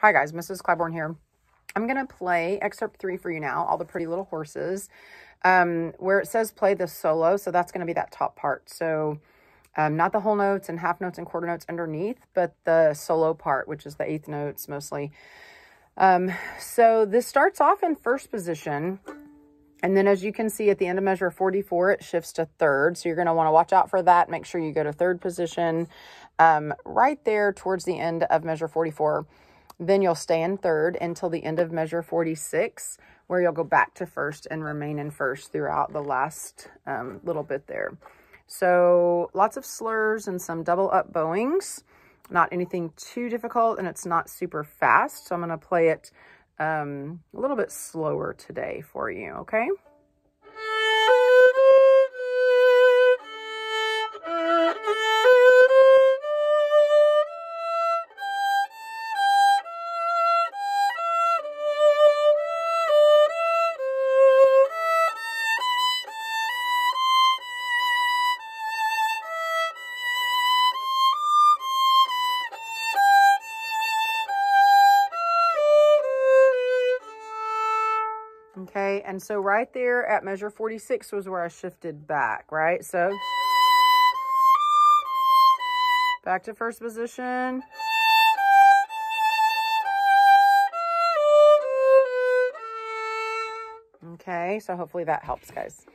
Hi guys, Mrs. Cliborn here. I'm going to play excerpt three for you now, all the pretty little horses, um, where it says play the solo. So that's going to be that top part. So um, not the whole notes and half notes and quarter notes underneath, but the solo part, which is the eighth notes mostly. Um, so this starts off in first position. And then as you can see at the end of measure 44, it shifts to third. So you're going to want to watch out for that. Make sure you go to third position um, right there towards the end of measure 44. Then you'll stay in third until the end of measure 46, where you'll go back to first and remain in first throughout the last um, little bit there. So lots of slurs and some double up bowings. Not anything too difficult, and it's not super fast. So I'm going to play it um, a little bit slower today for you, okay? Okay, and so right there at measure 46 was where I shifted back, right? So back to first position. Okay, so hopefully that helps, guys.